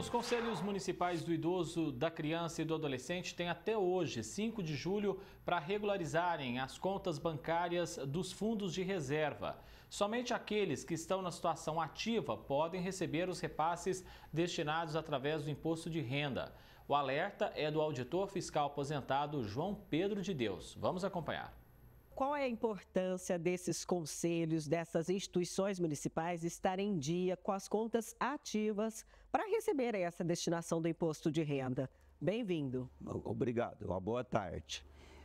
Os conselhos municipais do idoso, da criança e do adolescente têm até hoje, 5 de julho, para regularizarem as contas bancárias dos fundos de reserva. Somente aqueles que estão na situação ativa podem receber os repasses destinados através do imposto de renda. O alerta é do auditor fiscal aposentado João Pedro de Deus. Vamos acompanhar. Qual é a importância desses conselhos, dessas instituições municipais estarem em dia com as contas ativas para receber essa destinação do imposto de renda? Bem-vindo. Obrigado, uma boa tarde.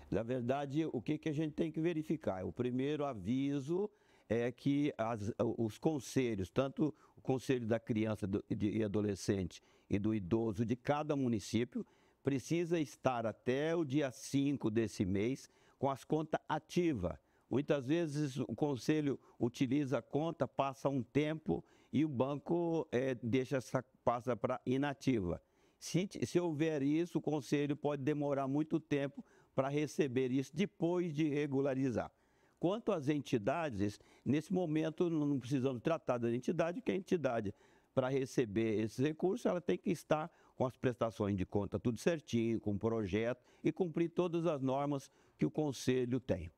Na verdade, o que, que a gente tem que verificar? O primeiro aviso é que as, os conselhos, tanto o Conselho da Criança e Adolescente e do Idoso de cada município, precisa estar até o dia 5 desse mês com as contas ativas. Muitas vezes o conselho utiliza a conta, passa um tempo e o banco é, deixa essa passa para inativa. Se, se houver isso, o conselho pode demorar muito tempo para receber isso depois de regularizar. Quanto às entidades, nesse momento não precisamos tratar da entidade, que a entidade, para receber esses recursos, ela tem que estar com as prestações de conta tudo certinho, com o projeto e cumprir todas as normas que o conselho tem.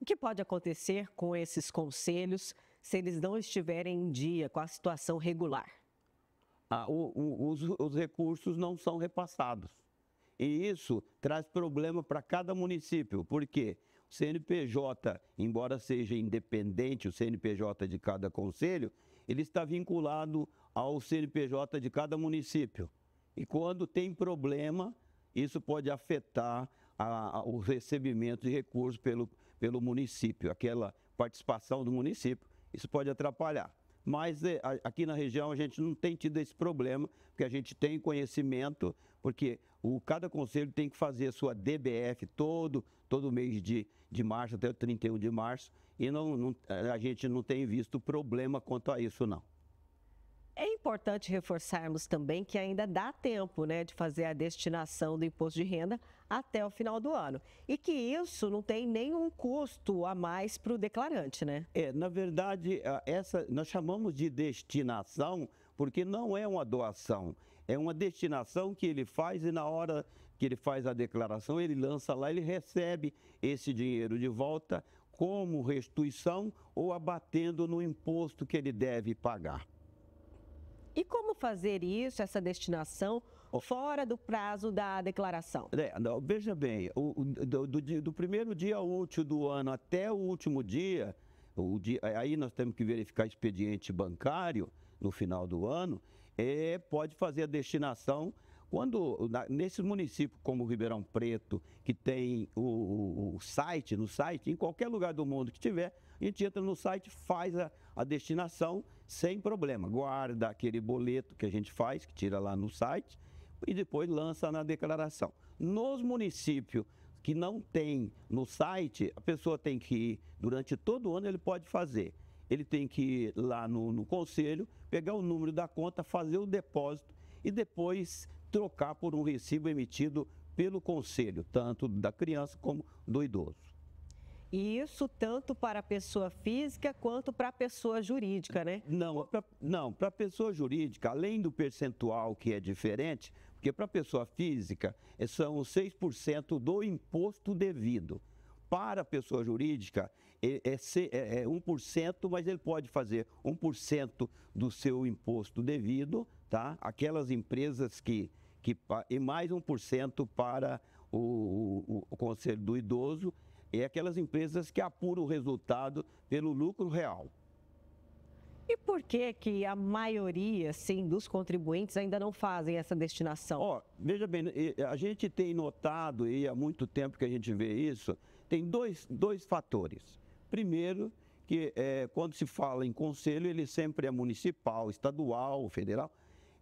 O que pode acontecer com esses conselhos se eles não estiverem em dia com a situação regular? Ah, o, o, os, os recursos não são repassados. E isso traz problema para cada município, porque o CNPJ, embora seja independente, o CNPJ de cada conselho, ele está vinculado ao CNPJ de cada município. E quando tem problema, isso pode afetar a, a, o recebimento de recursos pelo, pelo município, aquela participação do município, isso pode atrapalhar. Mas é, aqui na região a gente não tem tido esse problema, porque a gente tem conhecimento, porque o, cada conselho tem que fazer a sua DBF todo, todo mês de, de março, até o 31 de março, e não, não, a gente não tem visto problema quanto a isso, não. Importante reforçarmos também que ainda dá tempo né, de fazer a destinação do imposto de renda até o final do ano. E que isso não tem nenhum custo a mais para o declarante, né? É, na verdade, essa nós chamamos de destinação porque não é uma doação, é uma destinação que ele faz e na hora que ele faz a declaração, ele lança lá, ele recebe esse dinheiro de volta como restituição ou abatendo no imposto que ele deve pagar. E como fazer isso, essa destinação, fora do prazo da declaração? É, não, veja bem, o, do, do, do, primeiro dia útil do ano até o último dia, o dia, aí nós temos que verificar expediente bancário no final do ano, é, pode fazer a destinação quando, nesses municípios como Ribeirão Preto, que tem o, o, o, site, no site, em qualquer lugar do mundo que tiver, a gente entra no site, faz a, a destinação sem problema. Guarda aquele boleto que a gente faz, que tira lá no site, e depois lança na declaração. Nos municípios que não tem no site, a pessoa tem que ir, durante todo o ano ele pode fazer. Ele tem que ir lá no, no conselho, pegar o número da conta, fazer o depósito e depois trocar por um recibo emitido pelo conselho, tanto da criança como do idoso. Isso tanto para a pessoa física quanto para a pessoa jurídica, né? Não, pra, não, para a pessoa jurídica, além do percentual que é diferente, porque para a pessoa física é, são 6% do imposto devido. Para a pessoa jurídica é, é, é, é 1%, mas ele pode fazer 1% do seu imposto devido, tá? Aquelas empresas que que, e mais 1% para o, o, o Conselho do Idoso e aquelas empresas que apuram o resultado pelo lucro real. E por que que a maioria, sim, dos contribuintes ainda não fazem essa destinação? Ó, veja bem, a gente tem notado, e há muito tempo que a gente vê isso, tem dois, dois fatores. Primeiro, que é, quando se fala em conselho, ele sempre é municipal, estadual, federal,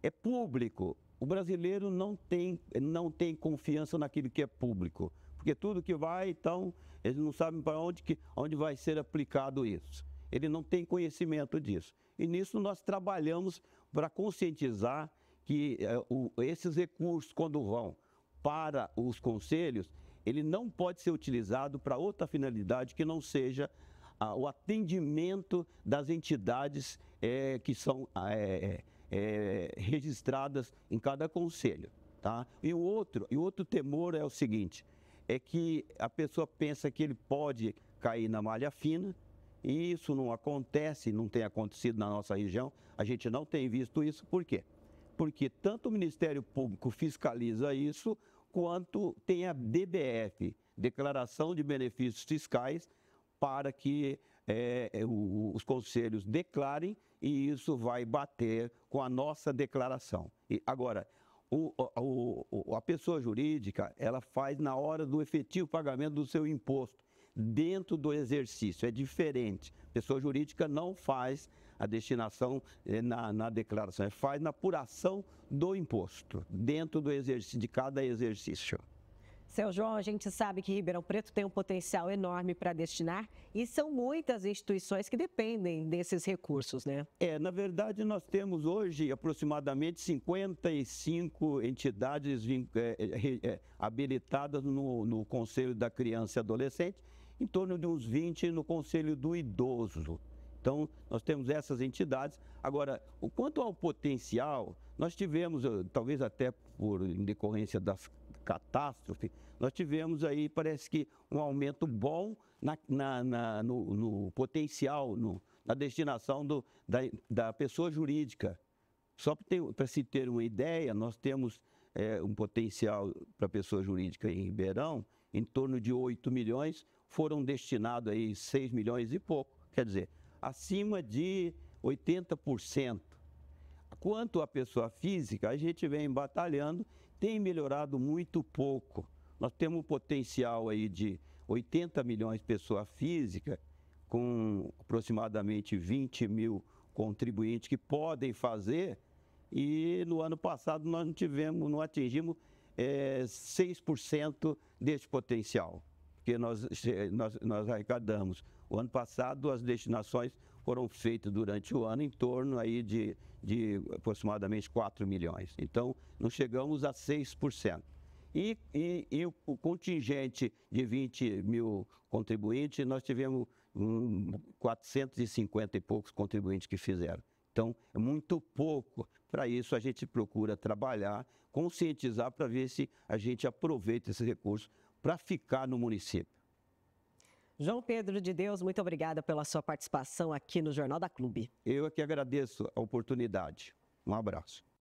é público o brasileiro não tem, não tem confiança naquilo que é público, porque tudo que vai, então, eles não sabem para onde, que, onde vai ser aplicado isso. Ele não tem conhecimento disso. E nisso nós trabalhamos para conscientizar que é, o, esses recursos, quando vão para os conselhos, ele não pode ser utilizado para outra finalidade que não seja o atendimento das entidades é, que são é, é, registradas em cada conselho. Tá? E o outro, e outro temor é o seguinte, é que a pessoa pensa que ele pode cair na malha fina, e isso não acontece, não tem acontecido na nossa região. A gente não tem visto isso, por quê? Porque tanto o Ministério Público fiscaliza isso, quanto tem a DBF, Declaração de Benefícios Fiscais, para que é, os conselhos declarem e isso vai bater com a nossa declaração. E, agora, o, o, a pessoa jurídica, ela faz na hora do efetivo pagamento do seu imposto, dentro do exercício, é diferente. Pessoa jurídica não faz a destinação eh, na, na declaração, é faz na apuração do imposto, dentro do exercício, de cada exercício. Seu João, a gente sabe que Ribeirão Preto tem um potencial enorme para destinar e são muitas instituições que dependem desses recursos, né? É, na verdade, nós temos hoje aproximadamente 55 entidades é, é, é, habilitadas no, no Conselho da Criança e Adolescente, em torno de uns 20 no Conselho do Idoso. Então, nós temos essas entidades. Agora, quanto ao potencial, nós tivemos, talvez até por decorrência das catástrofe, nós tivemos aí, parece que, um aumento bom na, na, na no, no, potencial, no, na destinação do, da, da pessoa jurídica. Só para se ter uma ideia, nós temos é, um potencial para pessoa jurídica em Ribeirão, em torno de 8 milhões, foram destinados aí 6 milhões e pouco. Quer dizer, acima de 80%. Quanto à pessoa física, a gente vem batalhando tem melhorado muito pouco. Nós temos um potencial aí de 80 milhões de pessoa física, com aproximadamente 20 mil contribuintes que podem fazer, e no ano passado nós não tivemos, não atingimos é, 6% desse potencial, porque nós, nós, nós arrecadamos. O ano passado as destinações foram feitas durante o ano em torno aí de, de aproximadamente 4 milhões. Então, não chegamos a 6%. E, e, e o, contingente de 20 mil contribuintes, nós tivemos um, 450 e poucos contribuintes que fizeram. Então, é muito pouco. Para isso, a gente procura trabalhar, conscientizar para ver se a gente aproveita esse recurso para ficar no município. João Pedro de Deus, muito obrigada pela sua participação aqui no Jornal da Clube. Eu é que agradeço a oportunidade. Um abraço.